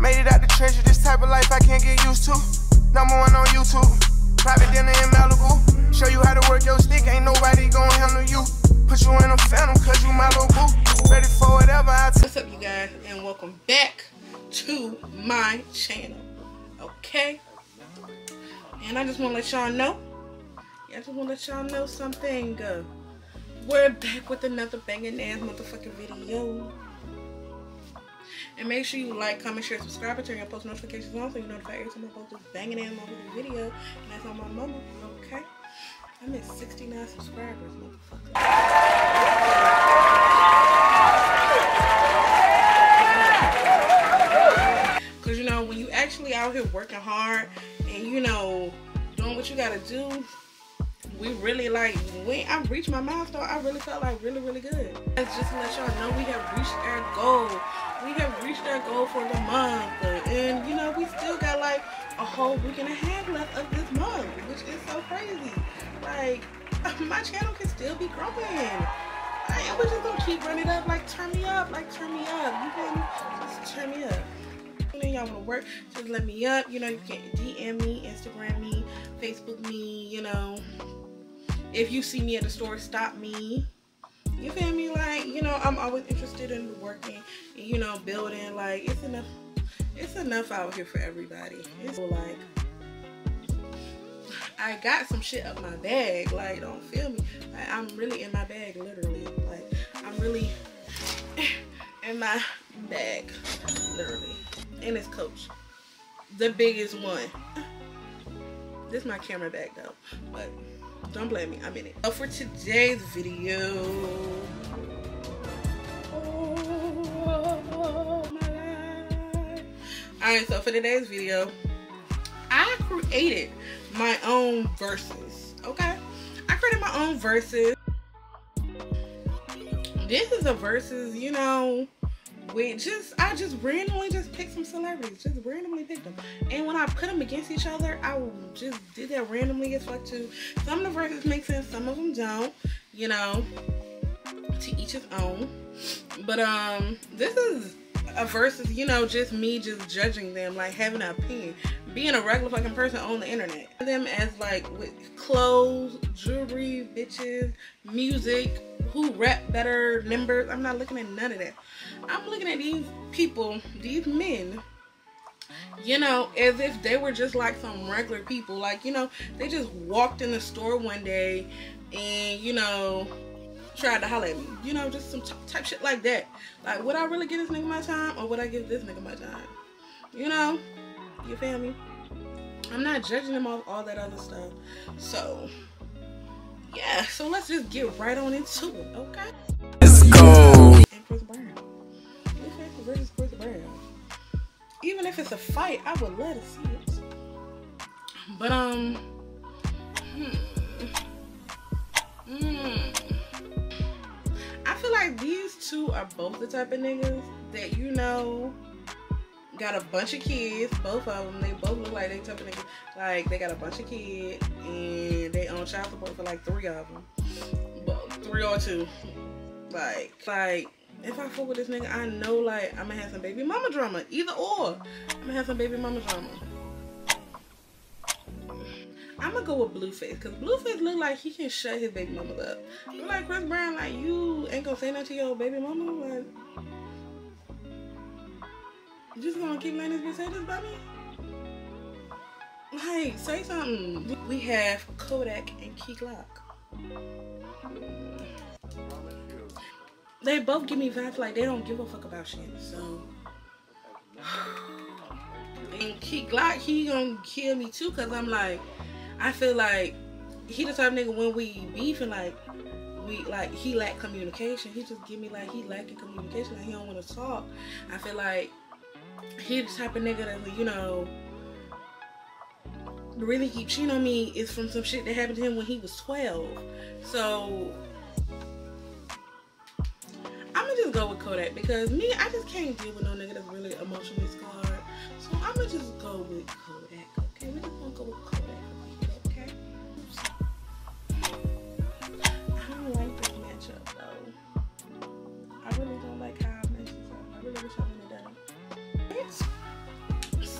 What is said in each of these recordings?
Made it out the treasure, this type of life I can't get used to. Number one on YouTube. Private dinner in Malibu. Show you how to work your stick, ain't nobody gonna handle you. Put you in a phantom, cause you my little boo. Ready for whatever I What's up, you guys, and welcome back to my channel. Okay? And I just want to let y'all know. I just want to let y'all know something. Uh, we're back with another banging ass motherfucking video. And make sure you like, comment, share, subscribe, and turn your post notifications on so you notify every time I post a banging ass motherfucking video. And that's on my mama, okay? I'm at 69 subscribers, motherfucker. Cause you know, when you actually out here working hard and you know, doing what you gotta do, we really like when I reached my milestone, I really felt like really, really good. That's just to let y'all know we have reached our goal. We have reached our goal for the month. And you know, we still got like a whole week and a half left of this month, which is so crazy. Like my channel can still be growing. I am just gonna keep running up, like turn me up, like turn me up. You can just turn me up. You know, y'all wanna work, just let me up. You know, you can DM me, Instagram me, Facebook me, you know. If you see me at the store, stop me. You feel me? Like, you know, I'm always interested in working you know, building. Like, it's enough it's enough out here for everybody. It's like I got some shit up my bag. Like, don't feel me. Like, I'm really in my bag, literally. Like, I'm really in my bag, literally. And it's Coach, the biggest one. This is my camera bag though, but don't blame me. I'm in it. So for today's video. All right. So for today's video, I created my own verses. Okay, I created my own verses. This is a verses, you know, with just I just randomly just picked some celebrities, just randomly picked them. And when I put them against each other, I just did that randomly as fuck too. Some of the verses make sense, some of them don't. You know, to each his own. But um, this is a versus, you know, just me just judging them, like having an opinion, being a regular fucking person on the internet. Them as like with clothes, jewelry, bitches, music, who rap better, numbers. I'm not looking at none of that. I'm looking at these people, these men, you know, as if they were just like some regular people. Like, you know, they just walked in the store one day and, you know, tried to holler at me. You know, just some type shit like that. Like, would I really give this nigga my time or would I give this nigga my time? You know? You feel me? I'm not judging them off all that other stuff. So, yeah. So let's just get right on into it, okay? Let's go. And Chris Brown. This is versus Chris Brown. Even if it's a fight, I would love to see it. But um, hmm, hmm. I feel like these two are both the type of niggas that you know got a bunch of kids. Both of them, they both look like they of niggas. Like they got a bunch of kids and they own child support for like three of them, well, three or two. Like, like if I fuck with this nigga, I know like I'm gonna have some baby mama drama. Either or, I'm gonna have some baby mama drama. I'm gonna go with Blueface because Blueface look like he can shut his baby mama up. Look like Chris Brown, like you ain't gonna say nothing to your baby mama. Like, you just gonna keep letting this bitch say this about me? Say something. We have Kodak and Key Glock. They both give me vibes like they don't give a fuck about shit. So, and Key Glock, he gonna kill me too, cause I'm like, I feel like he the type of nigga when we beefing like we like he lack communication. He just give me like he lacking communication. Like he don't want to talk. I feel like he the type of nigga that you know really keep cheating on me is from some shit that happened to him when he was 12. So I'm gonna just go with Kodak because me, I just can't deal with no nigga that's really emotionally scarred. So I'm gonna just go with Kodak. Okay, we just gonna go with Kodak.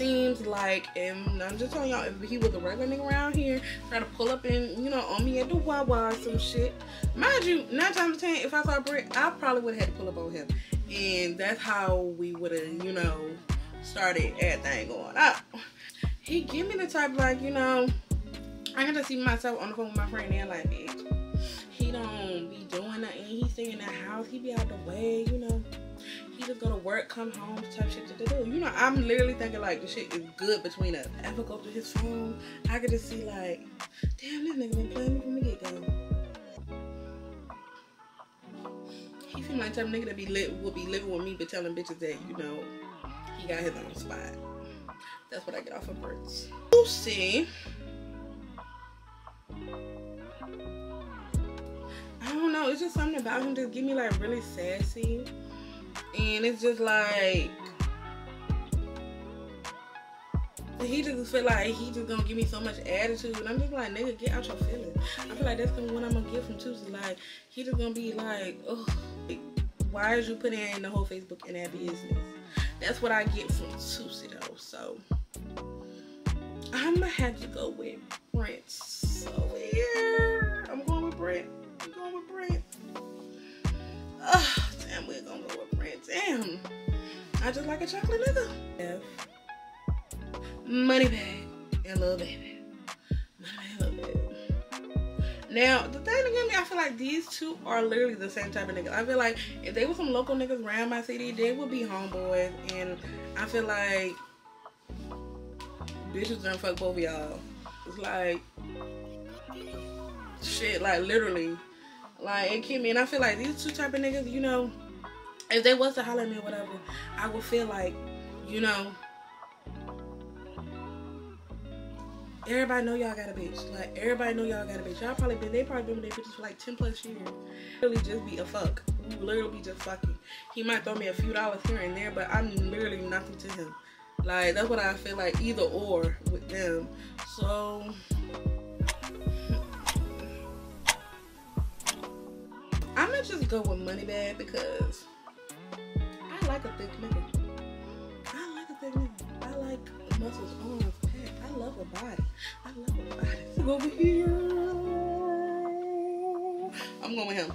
Seems like, and I'm just telling y'all, if he was a regular nigga around here, try to pull up and, you know, on me at the Wawa or some shit. Mind you, nine times ten, if I saw Britt, I probably would have had to pull up on him. And that's how we would have, you know, started everything going up. He give me the type like, you know, I got to see myself on the phone with my friend and like, he don't be doing nothing. He stay in the house. He be out the way, you know he just go to work, come home, type shit to do. You know, I'm literally thinking like the shit is good between us. I ever go through his phone, I could just see like, damn, this nigga been playing me from the get go. He seem like of nigga that be lit will be living with me, but telling bitches that you know he got his own spot. That's what I get off of birds. Lucy. I don't know. It's just something about him just give me like really sassy. And it's just like he just feel like he just gonna give me so much attitude, and I'm just like, nigga, get out your feelings. I feel like that's the one I'm gonna get from Tuesday. Like he just gonna be like, oh, why is you putting in the whole Facebook in that business? That's what I get from Tuesday though. So I'm gonna have to go with Prince. So yeah, I just like a chocolate nigga. F. Moneybagg and Lil Baby. Now, the thing again, me, I feel like these two are literally the same type of niggas. I feel like if they were some local niggas around my city, they would be homeboys. And I feel like bitches done fuck both of y'all. It's like shit, like literally. Like it keep me and I feel like these two type of niggas, you know, if they was to holler at me or whatever, I would feel like, you know, everybody know y'all got a bitch. Like everybody know y'all got a bitch. Y'all probably been they probably been with their bitches for like 10 plus years. Literally just be a fuck. Literally be just fucking. He might throw me a few dollars here and there, but I'm literally nothing to him. Like that's what I feel like either or with them. So I'm gonna just go with Moneybagg because I like a thick nigga. I like a thick nigga. I like muscles, arms, pack. I love a body. I love a body. over here. I'm going with him.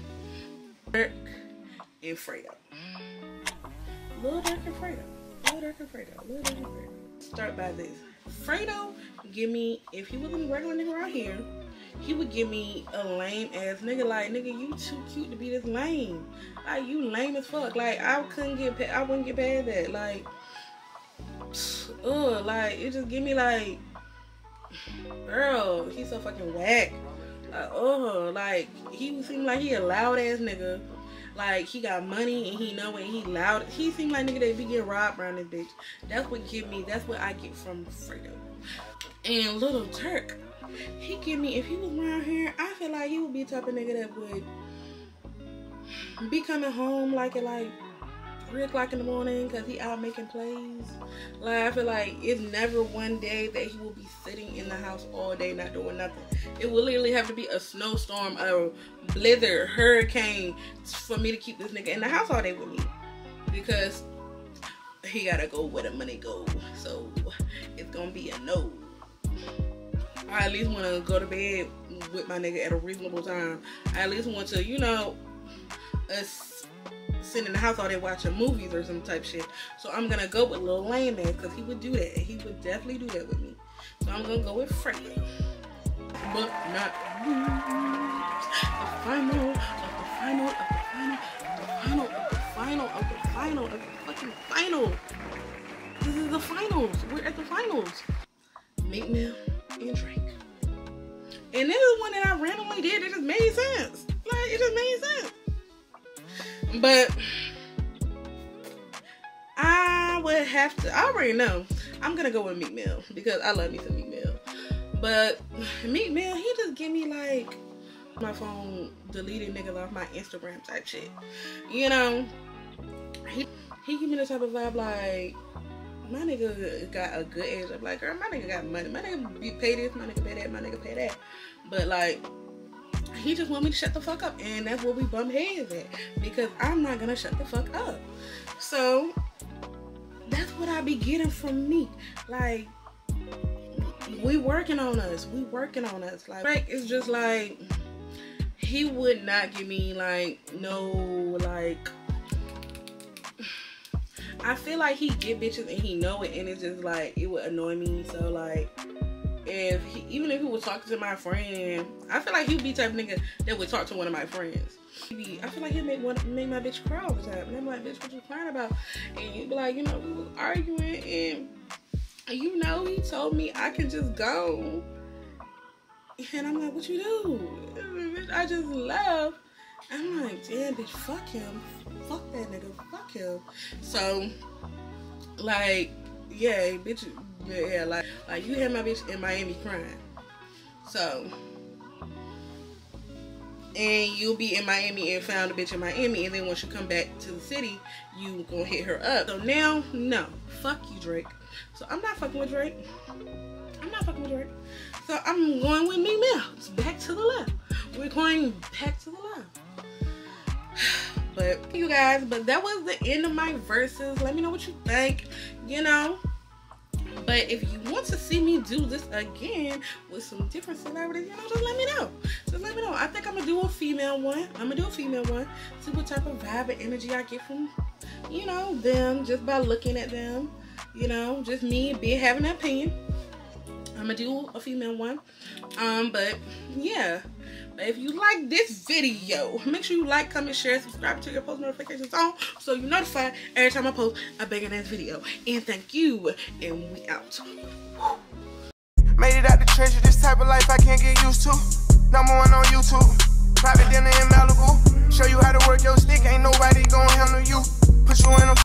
Durk mm. and Fredo. Lil Durk and Fredo. Lil Durk and Fredo. Lil Durk and Fredo. Start by this. Fredo, give me, if he was a regular nigga around here, he would give me a lame ass nigga like nigga you too cute to be this lame. Like you lame as fuck. Like i couldn't get i wouldn't get past that. Like ugh like it just give me like girl he's so fucking whack. Like oh like he seemed like he a loud ass nigga. Like he got money and he know it he loud. He seemed like nigga that be getting robbed around this bitch. That's what give me that's what i get from fredo and Lil Durk he give me if he was around here, I feel like he would be the type of nigga that would be coming home like at like three o'clock in the morning because he out making plays. Like I feel like it's never one day that he will be sitting in the house all day not doing nothing. It will literally have to be a snowstorm, a blizzard, hurricane for me to keep this nigga in the house all day with me because he gotta go where the money goes. So it's gonna be a no. I at least want to go to bed with my nigga at a reasonable time. I at least want to, you know, us sit in the house all day watching movies or some type shit. So I'm gonna go with Lil Lame Man because he would do that. He would definitely do that with me. So I'm gonna go with Freddie. But not the final the final of the final of the final the final of the final of the fucking final. This is the finals. We're at the finals. Meek Mill and Drake. And this is one that I randomly did. It just made sense. Like it just made sense. But I would have to. I already know. I'm gonna go with Meek Mill because I love me some Meek Mill. But Meek Mill, he just give me like my phone deleting niggas off my Instagram type shit. You know, he he give me the type of vibe like my nigga got a good age. I'm like, girl, my nigga got money. My nigga be pay this, my nigga pay that, my nigga pay that. But like, he just want me to shut the fuck up, and that's where we bump heads at because I'm not gonna shut the fuck up. So that's what I be getting from me. Like, we working on us. We working on us. Like, Drake is just like, he would not give me like no like. I feel like he get bitches and he know it, and it's just like it would annoy me. So like, if he, even if he was talking to my friend, I feel like he'd be type of nigga that would talk to one of my friends. Be, I feel like he'd make one make my bitch cry all the time, and I'm like, bitch, what you crying about? And he'd be like, you know, we was arguing, and you know, he told me I could just go. And I'm like, what you do? I just left. I'm like, damn, bitch, fuck him. Fuck that nigga. Fuck him. So, like, yeah, bitch, yeah, like, like you had my bitch in Miami crying. So, and you'll be in Miami and found a bitch in Miami, and then once you come back to the city, you gonna hit her up. So now, no, fuck you, Drake. So I'm not fucking with Drake. I'm not fucking with Drake. So I'm going with Meek Mills. Back to the left. We're going back to the left. But you guys, but that was the end of my verses. Let me know what you think. You know. But if you want to see me do this again with some different celebrities, you know, just let me know. Just let me know. I think I'm gonna do a female one. I'm gonna do a female one. See what type of vibe and energy I get from, you know, them just by looking at them. You know, just me be having an opinion. I'm gonna do a female one. Um, but yeah. If you like this video, make sure you like, comment, share, subscribe to your post notifications on so you're notified every time I post a big ass video. And thank you. And we out. Made it out the treasure, this type of life I can't get used to. Number one on YouTube. Private dinner in Malibu. Show you how to work your stick, ain't nobody gonna handle you. Put you in a